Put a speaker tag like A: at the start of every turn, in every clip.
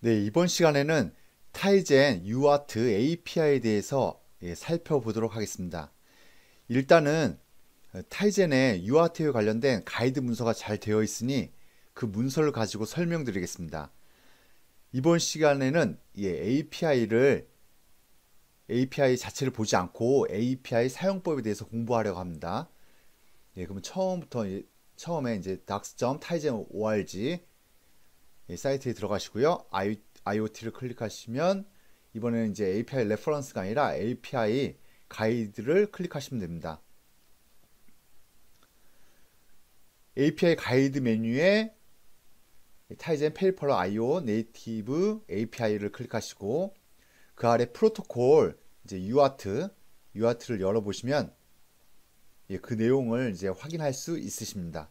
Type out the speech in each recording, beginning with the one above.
A: 네, 이번 시간에는 타이젠 UART API에 대해서 예, 살펴보도록 하겠습니다. 일단은 타이젠의 UART에 관련된 가이드 문서가 잘 되어 있으니 그 문서를 가지고 설명드리겠습니다. 이번 시간에는 예, API를 API 자체를 보지 않고 API 사용법에 대해서 공부하려고 합니다. 예, 그러면 처음부터 처음에 이제 dax.tizen.org 예, 사이트에 들어가시고요. IoT를 클릭하시면 이번에는 이제 API 레퍼런스가 아니라 API 가이드를 클릭하시면 됩니다. API 가이드 메뉴에 타이젠 peripheral IO native API를 클릭하시고 그 아래 프로토콜 이제 UART UART를 열어보시면 예, 그 내용을 이제 확인할 수 있으십니다.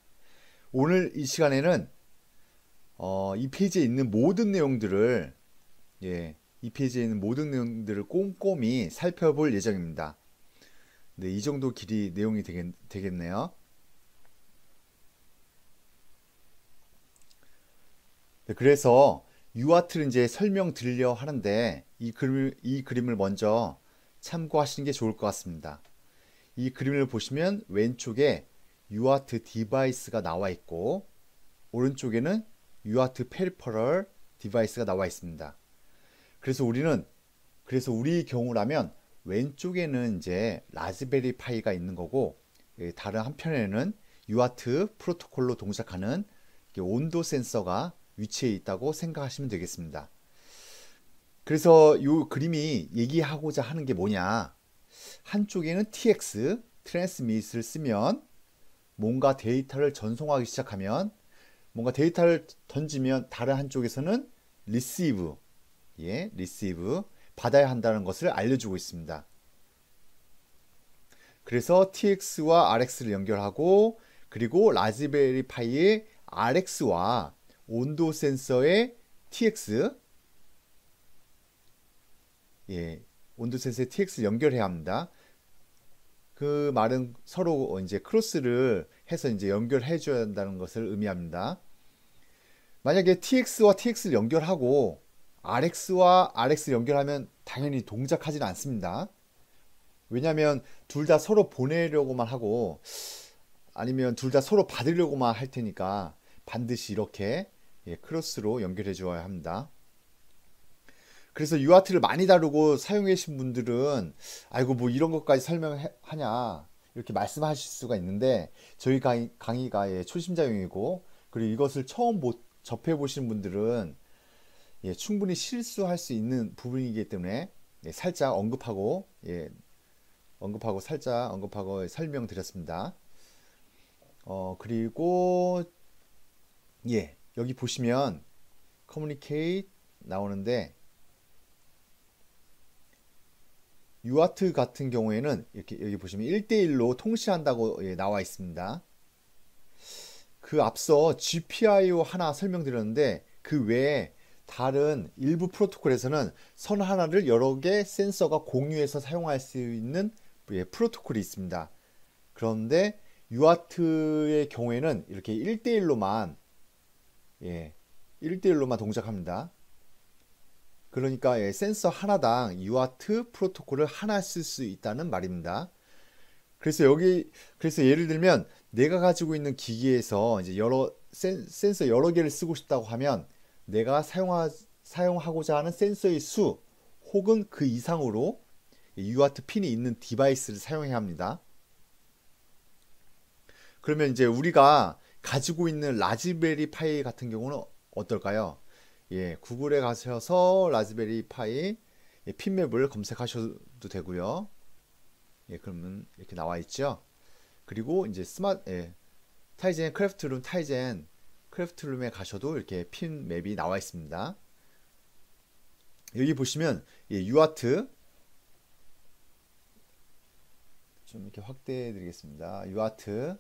A: 오늘 이 시간에는 어, 이 페이지에 있는 모든 내용들을 예, 이 페이지에 있는 모든 내용들을 꼼꼼히 살펴볼 예정입니다. 네, 이 정도 길이 내용이 되겠, 되겠네요. 네, 그래서 유아트를 이제 설명드리려 하는데 이 그림, 이 그림을 먼저 참고하시는 게 좋을 것 같습니다. 이 그림을 보시면 왼쪽에 UART device가 나와 있고 오른쪽에는 UART peripheral device가 나와 있습니다. 그래서 우리는 그래서 우리 경우라면 왼쪽에는 이제 라즈베리 파이가 있는 거고 예, 다른 한편에는 UART 프로토콜로 동작하는 온도 센서가 위치해 있다고 생각하시면 되겠습니다. 그래서 이 그림이 얘기하고자 하는 게 뭐냐 한쪽에는 TX 트랜스밋을 쓰면 뭔가 데이터를 전송하기 시작하면 뭔가 데이터를 던지면 다른 한쪽에서는 receive 예, receive 받아야 한다는 것을 알려주고 있습니다. 그래서 TX와 RX를 연결하고 그리고 라즈베리 파이의 RX와 온도 센서의 TX 예, 온도 센서의 TX를 연결해야 합니다. 그 말은 서로 이제 크로스를 해서 이제 연결해 줘야 한다는 것을 의미합니다. 만약에 TX와 TX를 연결하고 RX와 RX를 연결하면 당연히 동작하지는 않습니다. 왜냐하면 둘 다 서로 보내려고만 하고 아니면 둘 다 서로 받으려고만 할 테니까 반드시 이렇게 예, 크로스로 연결해 줘야 합니다. 그래서 UART를 많이 다루고 사용해 계신 분들은 아이고 뭐 이런 것까지 설명하냐 이렇게 말씀하실 수가 있는데 저희 강의, 강의가 예, 초심자용이고 그리고 이것을 처음 보, 접해 보신 분들은 예, 충분히 실수할 수 있는 부분이기 때문에 예, 살짝 언급하고 예, 언급하고 살짝 언급하고 설명드렸습니다. 어 그리고 예 여기 보시면 커뮤니케이트 나오는데 유아트 같은 경우에는 이렇게 여기 보시면 1대1로 통신한다고 예, 나와 있습니다. 그 앞서 GPIO 하나 설명드렸는데 그 외에 다른 일부 프로토콜에서는 선 하나를 여러 개 센서가 공유해서 사용할 수 있는 예, 프로토콜이 있습니다. 그런데 유아트의 경우에는 이렇게 1대1로만 예, 1대1로만 동작합니다. 그러니까 예, 센서 하나당 유아트 프로토콜을 하나 쓸 수 있다는 말입니다. 그래서 여기 그래서 예를 들면 내가 가지고 있는 기기에서 이제 여러 센, 센서 여러 개를 쓰고 싶다고 하면 내가 사용하, 사용하고자 하는 센서의 수 혹은 그 이상으로 UART 핀이 있는 device를 사용해야 합니다. 그러면 이제 우리가 가지고 있는 라즈베리 파이 같은 경우는 어떨까요? 예, 구글에 가셔서 라즈베리 파이 예, pin map을 검색하셔도 되고요. 예, 그러면 이렇게 나와 있죠. 그리고 이제 스마트 예, 타이젠 크래프트룸 타이젠 크래프트룸에 가셔도 이렇게 pin map이 나와 있습니다. 여기 보시면 예, 유아트 좀 이렇게 확대해 드리겠습니다. 유아트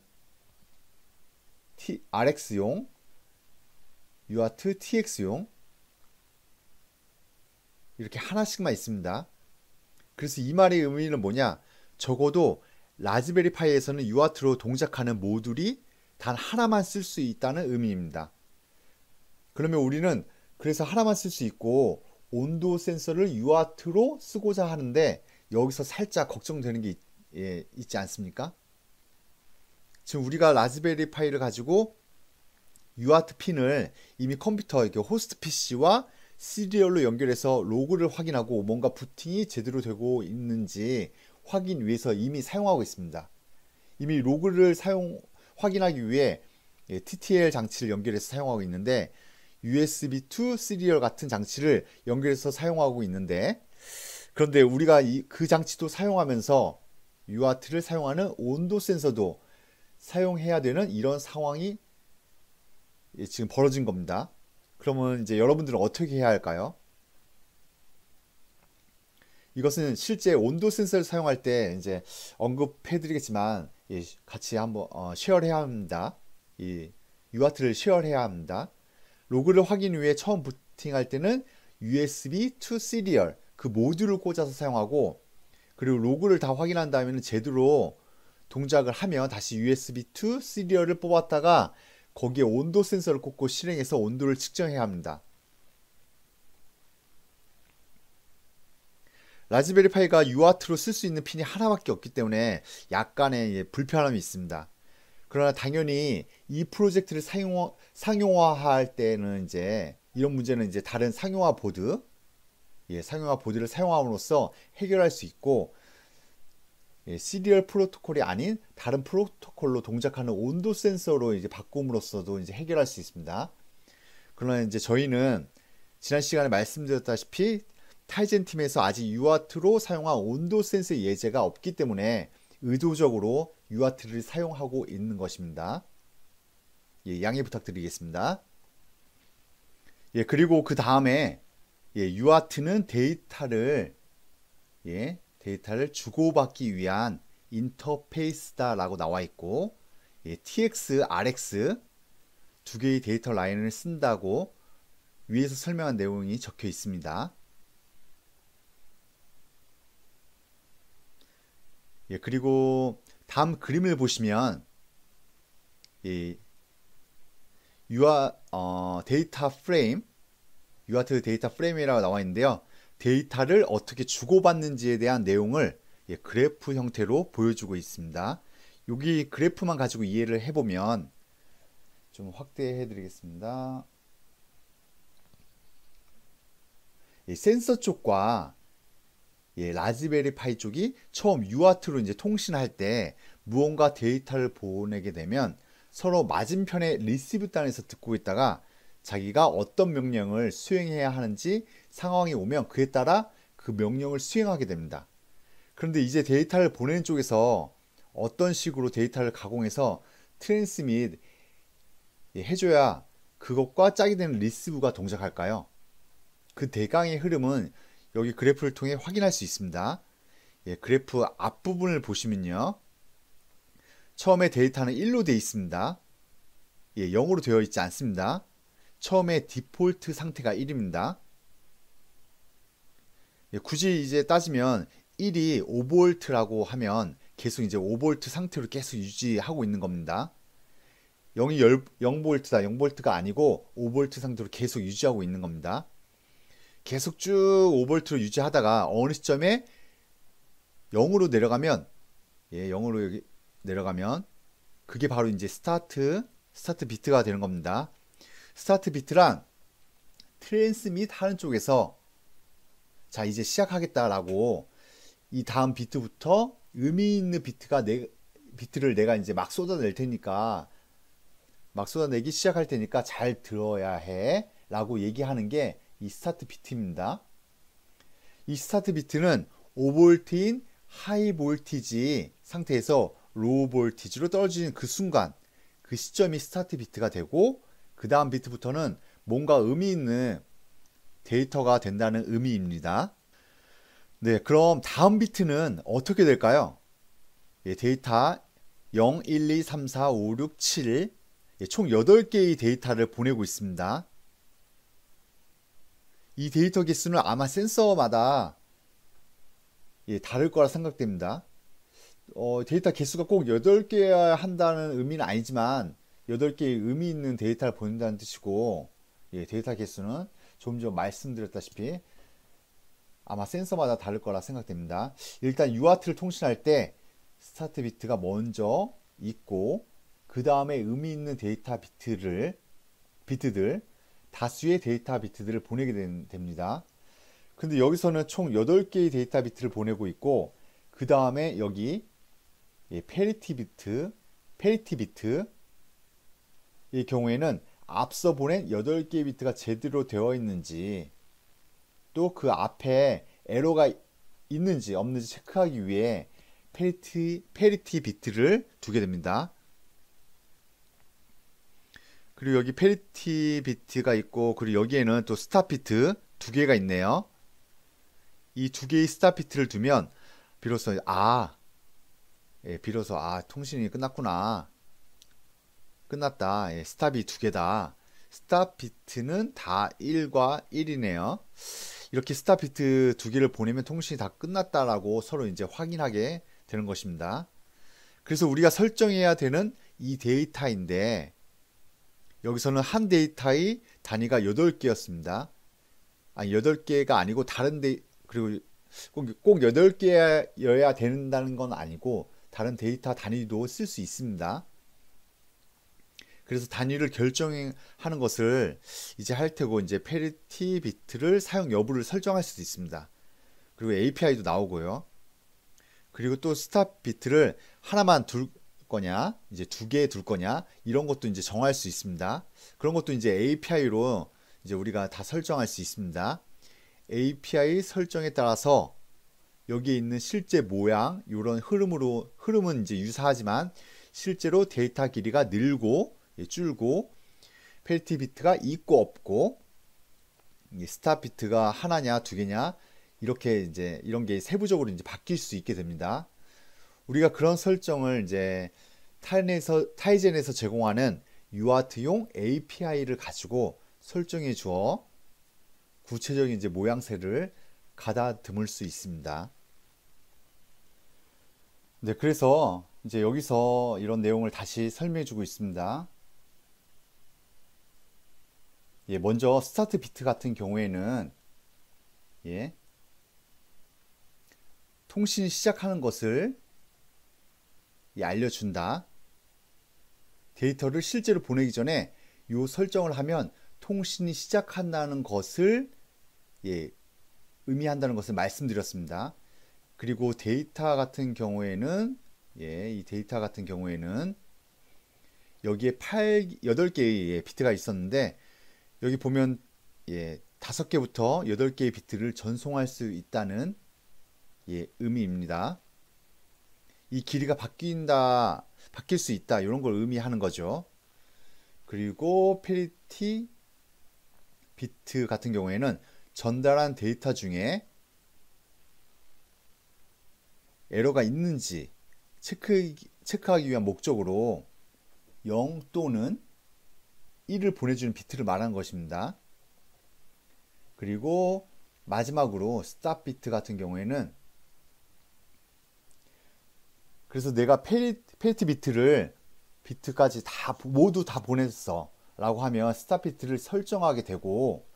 A: T, RX용 유아트 TX용 이렇게 하나씩만 있습니다. 그래서 이 말의 의미는 뭐냐? 적어도 라즈베리 파이에서는 유아트로 동작하는 모듈이 단 하나만 쓸 수 있다는 의미입니다. 그러면 우리는 그래서 하나만 쓸 수 있고 온도 센서를 UART로 쓰고자 하는데 여기서 살짝 걱정되는 게 있, 예, 있지 않습니까? 지금 우리가 라즈베리 파이를 가지고 UART 핀을 이미 컴퓨터 이렇게 host PC와 serial로 연결해서 로그를 확인하고 뭔가 부팅이 제대로 되고 있는지 확인 위해서 이미 사용하고 있습니다. 이미 로그를 사용 확인하기 위해 예, TTL 장치를 연결해서 사용하고 있는데 USB to 시리얼 같은 장치를 연결해서 사용하고 있는데 그런데 우리가 이, 그 장치도 사용하면서 UART를 사용하는 온도 센서도 사용해야 되는 이런 상황이 예, 지금 벌어진 겁니다. 그러면 이제 여러분들은 어떻게 해야 할까요? 이것은 실제 온도 센서를 사용할 때 이제 언급해 드리겠지만 예, 같이 한번 어, 쉐어해야 합니다. 이 UART를 쉐어해야 합니다. 로그를 확인 위해 처음 부팅할 때는 USB to Serial 그 모듈을 꽂아서 사용하고 그리고 로그를 다 확인한 다음에는 제대로 동작을 하면 다시 USB to Serial을 뽑았다가 거기에 온도 센서를 꽂고 실행해서 온도를 측정해야 합니다. 라즈베리 파이가 UART로 쓸 수 있는 핀이 하나밖에 없기 때문에 약간의 불편함이 있습니다. 그러나 당연히 이 프로젝트를 상용화, 상용화할 때는 이제 이런 문제는 이제 다른 상용화 보드, 예, 상용화 보드를 사용함으로써 해결할 수 있고 예, serial 프로토콜이 아닌 다른 프로토콜로 동작하는 온도 센서로 이제 바꿈으로써도 이제 해결할 수 있습니다. 그러나 이제 저희는 지난 시간에 말씀드렸다시피 타이젠 팀에서 아직 UART로 사용한 온도 센서 예제가 없기 때문에 의도적으로 UART를 사용하고 있는 것입니다. 예, 양해 부탁드리겠습니다. 예, 그리고 그 다음에 예, UART는 데이터를 예, 데이터를 주고받기 위한 인터페이스다라고 나와 있고 예, TX, RX 두 개의 데이터 라인을 쓴다고 위에서 설명한 내용이 적혀 있습니다. 예, 그리고 다음 그림을 보시면 이 유아 어, 데이터 프레임 UART 데이터 프레임이라고 나와 있는데요. 데이터를 어떻게 주고받는지에 대한 내용을 예, 그래프 형태로 보여주고 있습니다. 여기 그래프만 가지고 이해를 해보면 좀 확대해 드리겠습니다. 예, 센서 쪽과 예, 라즈베리 파이 쪽이 처음 UART로 이제 통신할 때 무언가 데이터를 보내게 되면 서로 맞은편의 receive 단에서 듣고 있다가 자기가 어떤 명령을 수행해야 하는지 상황이 오면 그에 따라 그 명령을 수행하게 됩니다. 그런데 이제 데이터를 보내는 쪽에서 어떤 식으로 데이터를 가공해서 transmit 해줘야 그것과 짝이 되는 receive가 동작할까요? 그 대강의 흐름은 여기 그래프를 통해 확인할 수 있습니다. 예, 그래프 앞부분을 보시면요. 처음에 데이터는 1로 되어 있습니다. 예, 0으로 되어 있지 않습니다. 처음에 디폴트 상태가 1입니다. 예, 굳이 이제 따지면 1이 5V라고 하면 계속 이제 5V 상태로 계속 유지하고 있는 겁니다. 0이 0V다, 0V가 아니고 5V 상태로 계속 유지하고 있는 겁니다. 계속 쭉 5V로 유지하다가 어느 시점에 0으로 내려가면 예, 0으로 여기 내려가면 그게 바로 이제 스타트 스타트 비트가 되는 겁니다. 스타트 비트란 transmit 하는 쪽에서 자 이제 시작하겠다라고 이 다음 비트부터 의미 있는 비트가 내 비트를 내가 이제 막 쏟아낼 테니까 막 쏟아내기 시작할 테니까 잘 들어야 해 라고 얘기하는 게 이 스타트 비트입니다. 이 스타트 비트는 5V인 high voltage 상태에서 low voltage로 떨어지는 그 순간 그 시점이 스타트 비트가 되고 그 다음 비트부터는 뭔가 의미 있는 데이터가 된다는 의미입니다. 네, 그럼 다음 비트는 어떻게 될까요? 예, 데이터 0, 1, 2, 3, 4, 5, 6, 7, 예, 총 8개의 데이터를 보내고 있습니다. 이 데이터 개수는 아마 센서마다 예, 다를 거라 생각됩니다. 어, 데이터 개수가 꼭 8개여야 한다는 의미는 아니지만 8개의 의미 있는 데이터를 보낸다는 뜻이고 예, 데이터 개수는 좀 전 말씀드렸다시피 아마 센서마다 다를 거라 생각됩니다. 일단 UART를 통신할 때 스타트 비트가 먼저 있고 그 다음에 의미 있는 데이터 비트를 비트들 다수의 데이터 비트들을 보내게 됩니다. 근데 여기서는 총 8개의 데이터 비트를 보내고 있고 그 다음에 여기 예, parity 비트, parity 비트 이 경우에는 앞서 보낸 8개의 비트가 제대로 되어 있는지 또 그 앞에 에러가 있는지 없는지 체크하기 위해 parity, parity 비트를 두게 됩니다. 그리고 여기 parity 비트가 있고 그리고 여기에는 또 stop 비트 두 개가 있네요. 이 두 개의 stop 비트를 두면 비로소 아 예, 비로소 아 통신이 끝났구나. 끝났다. 예, stop이 두 개다. stop 비트는 다 1과 1이네요. 이렇게 stop 비트 두 개를 보내면 통신이 다 끝났다라고 서로 이제 확인하게 되는 것입니다. 그래서 우리가 설정해야 되는 이 데이터인데 여기서는 한 데이터의 단위가 8개였습니다 아니 8개가 아니고 다른 데 그리고 꼭, 꼭 8개여야 된다는 건 아니고 다른 데이터 단위도 쓸 수 있습니다. 그래서 단위를 결정하는 것을 이제 할 테고 이제 parity 비트를 사용 여부를 설정할 수도 있습니다. 그리고 API도 나오고요. 그리고 또 stop 비트를 하나만 둘 거냐, 이제 두 개 둘 거냐, 이런 것도 이제 정할 수 있습니다. 그런 것도 이제 API로 이제 우리가 다 설정할 수 있습니다. API 설정에 따라서 여기에 있는 실제 모양 이런 흐름으로 흐름은 이제 유사하지만 실제로 데이터 길이가 늘고 예, 줄고 parity 비트가 있고 없고 stop 비트가 하나냐 두 개냐 이렇게 이제 이런 게 세부적으로 이제 바뀔 수 있게 됩니다. 우리가 그런 설정을 이제 타이젠에서, 타이젠에서 제공하는 UART용 API를 가지고 설정해 주어 구체적인 이제 모양새를 가다듬을 수 있습니다. 네, 그래서 이제 여기서 이런 내용을 다시 설명해 주고 있습니다. 예, 먼저 스타트 비트 같은 경우에는 예, 통신이 시작하는 것을 예, 알려준다. 데이터를 실제로 보내기 전에 이 설정을 하면 통신이 시작한다는 것을 예, 의미한다는 것을 말씀드렸습니다. 그리고 데이터 같은 경우에는 예, 이 데이터 같은 경우에는 여기에 8, 8개의 비트가 있었는데 여기 보면 예, 5개부터 8개의 비트를 전송할 수 있다는 예, 의미입니다. 이 길이가 바뀐다, 바뀔 수 있다 이런 걸 의미하는 거죠. 그리고 parity 비트 같은 경우에는 전달한 데이터 중에 에러가 있는지 체크, 체크하기 위한 목적으로 0 또는 1을 보내주는 비트를 말하는 것입니다. 그리고 마지막으로 stop 비트 같은 경우에는 그래서 내가 parity, parity 비트를 비트까지 다 모두 다 보냈어 라고 하면 stop 비트를 설정하게 되고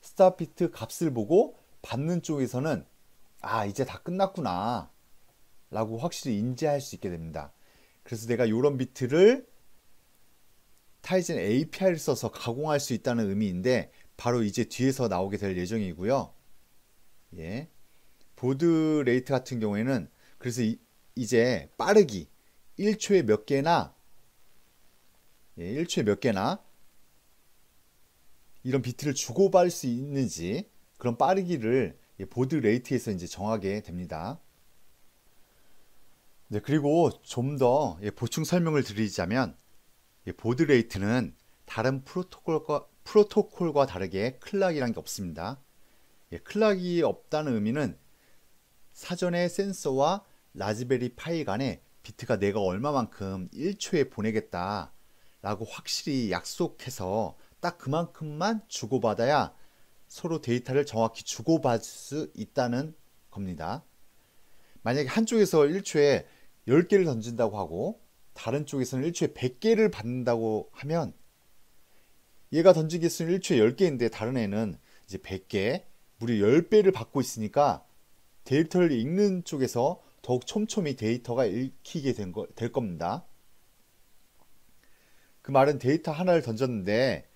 A: stop 비트 값을 보고 받는 쪽에서는 아 이제 다 끝났구나 라고 확실히 인지할 수 있게 됩니다. 그래서 내가 이런 비트를 타이젠 API를 써서 가공할 수 있다는 의미인데 바로 이제 뒤에서 나오게 될 예정이고요. 예. baud rate 같은 경우에는 그래서 이, 제 빠르기 1초에 몇 개나 예, 1초에 몇 개나 이런 비트를 주고받을 수 있는지 그런 빠르기를 baud rate에서 이제 정하게 됩니다. 네, 그리고 좀더 예, 보충 설명을 드리자면 예, baud rate는 다른 프로토콜과, 프로토콜과 다르게 clock이란 게 없습니다. 예, clock이 없다는 의미는 사전에 센서와 라즈베리 파이 간에 비트가 내가 얼마만큼 1초에 보내겠다 라고 확실히 약속해서 딱 그만큼만 주고받아야 서로 데이터를 정확히 주고받을 수 있다는 겁니다. 만약에 한쪽에서 1초에 10개를 던진다고 하고 다른 쪽에서는 1초에 100개를 받는다고 하면 얘가 던지기 수는 1초에 10개인데 다른 애는 이제 100개, 무려 10배를 받고 있으니까 데이터를 읽는 쪽에서 더욱 촘촘히 데이터가 읽히게 된 거, 될 겁니다. 그 말은 데이터 하나를 던졌는데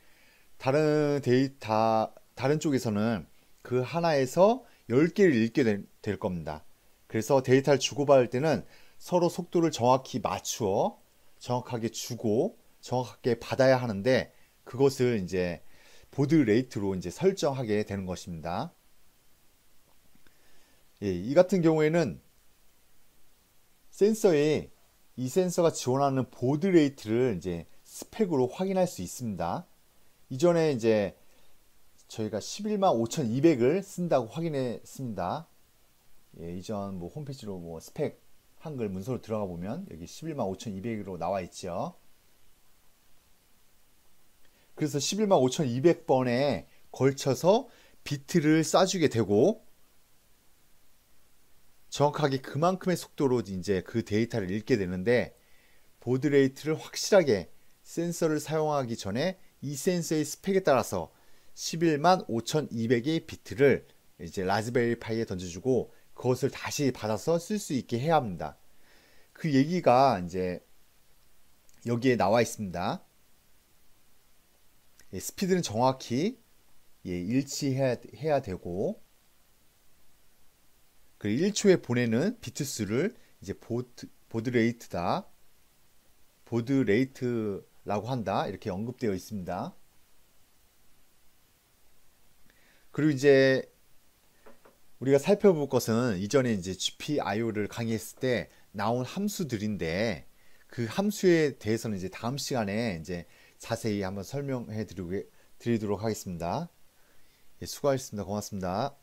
A: 다른 데이터 다른 쪽에서는 그 하나에서 10개를 읽게 될, 될 겁니다. 그래서 데이터를 주고받을 때는 서로 속도를 정확히 맞추어 정확하게 주고 정확하게 받아야 하는데 그것을 이제 baud rate로 이제 설정하게 되는 것입니다. 예, 이 같은 경우에는 센서에 이 센서가 지원하는 baud rate를 이제 스펙으로 확인할 수 있습니다. 이전에 이제 저희가 11만 5200을 쓴다고 확인했습니다. 예, 이전 뭐 홈페이지로 뭐 스펙 한글 문서로 들어가 보면 여기 11만 5200으로 나와 있죠. 그래서 11만 5200번에 걸쳐서 비트를 쏴주게 되고 정확하게 그만큼의 속도로 이제 그 데이터를 읽게 되는데 baud rate를 확실하게 센서를 사용하기 전에 이 센서의 스펙에 따라서 11만 5200의 비트를 이제 라즈베리 파이에 던져주고 그것을 다시 받아서 쓸 수 있게 해야 합니다. 그 얘기가 이제 여기에 나와 있습니다. 예, 스피드는 정확히 예, 일치해야 해야 되고 그 1초에 보내는 비트 수를 이제 baud, baud rate다. baud rate라고 한다. 이렇게 언급되어 있습니다. 그리고 이제 우리가 살펴볼 것은 이전에 이제 GPIO를 강의했을 때 나온 함수들인데 그 함수에 대해서는 이제 다음 시간에 이제 자세히 한번 설명해 드리도록 하겠습니다. 예, 수고하셨습니다. 고맙습니다.